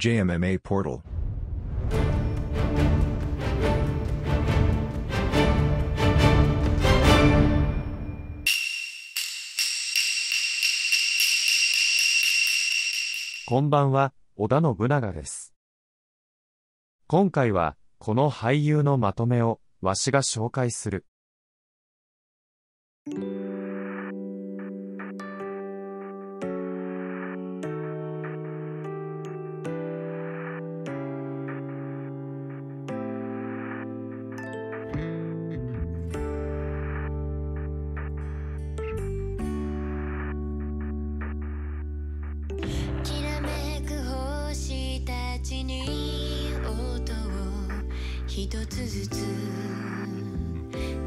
JMMA Portal. こんばんは、織田信長です。今回は、この俳優のまとめを、わしが紹介する。一つずつ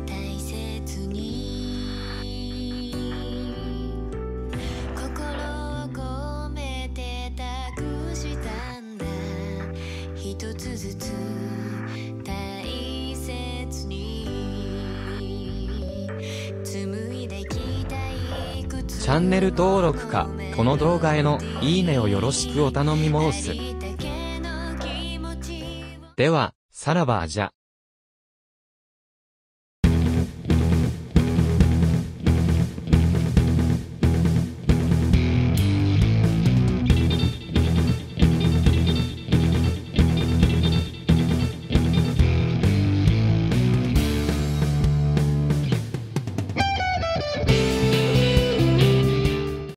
大切に心を込めて託したんだ一つずつ大切に紡いできたいくつチャンネル登録か、この動画への、いいねをよろしくお頼み申す。では、さらばじゃ。